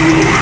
you.